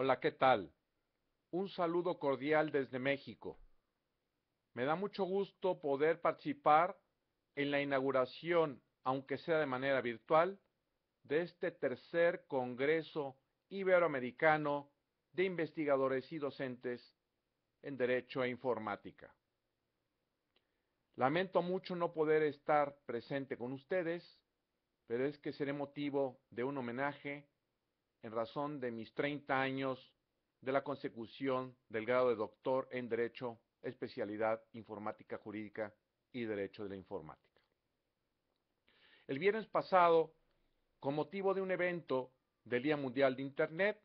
Hola, ¿qué tal? Un saludo cordial desde México. Me da mucho gusto poder participar en la inauguración, aunque sea de manera virtual, de este tercer Congreso Iberoamericano de Investigadores y Docentes en Derecho e Informática. Lamento mucho no poder estar presente con ustedes, pero es que seré motivo de un homenaje en razón de mis 30 años de la consecución del grado de doctor en Derecho, especialidad Informática Jurídica y Derecho de la Informática. El viernes pasado, con motivo de un evento del Día Mundial de Internet,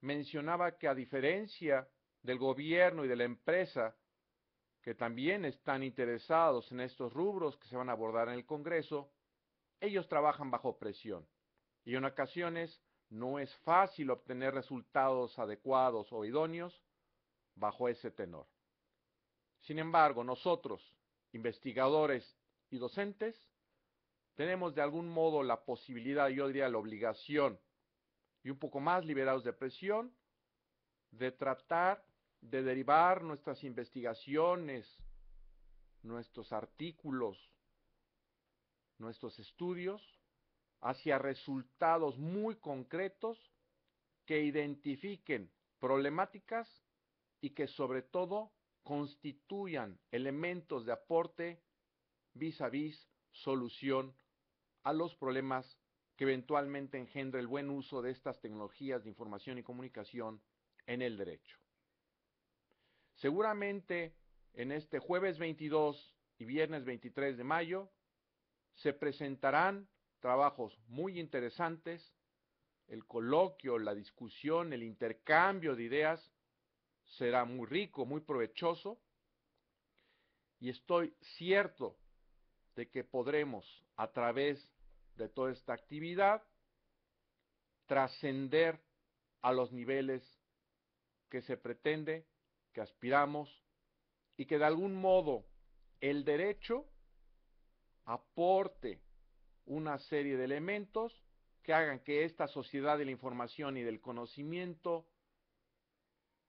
mencionaba que a diferencia del gobierno y de la empresa, que también están interesados en estos rubros que se van a abordar en el Congreso, ellos trabajan bajo presión y en ocasiones no es fácil obtener resultados adecuados o idóneos bajo ese tenor. Sin embargo, nosotros, investigadores y docentes, tenemos de algún modo la posibilidad, yo diría la obligación, y un poco más liberados de presión, de tratar de derivar nuestras investigaciones, nuestros artículos, nuestros estudios hacia resultados muy concretos que identifiquen problemáticas y que sobre todo constituyan elementos de aporte vis a vis solución a los problemas que eventualmente engendre el buen uso de estas tecnologías de información y comunicación en el derecho. Seguramente en este jueves 22 y viernes 23 de mayo se presentarán trabajos muy interesantes, el coloquio, la discusión, el intercambio de ideas será muy rico, muy provechoso. Y estoy cierto de que podremos a través de toda esta actividad trascender a los niveles que se pretende, que aspiramos y que de algún modo el derecho aporte una serie de elementos que hagan que esta sociedad de la información y del conocimiento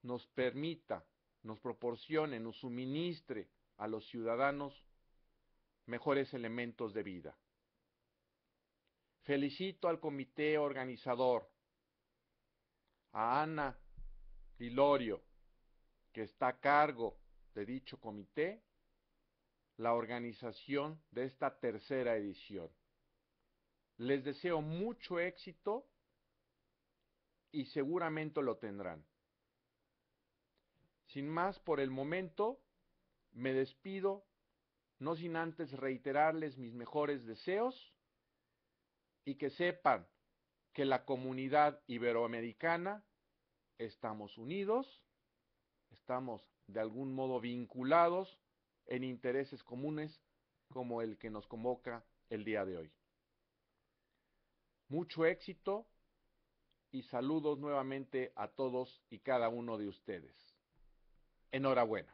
nos permita, nos proporcione, nos suministre a los ciudadanos mejores elementos de vida. Felicito al comité organizador, a Ana Lilorio, que está a cargo de dicho comité, la organización de esta tercera edición. Les deseo mucho éxito y seguramente lo tendrán. Sin más por el momento, me despido, no sin antes reiterarles mis mejores deseos y que sepan que la comunidad iberoamericana estamos unidos, estamos de algún modo vinculados en intereses comunes como el que nos convoca el día de hoy. Mucho éxito y saludos nuevamente a todos y cada uno de ustedes. Enhorabuena.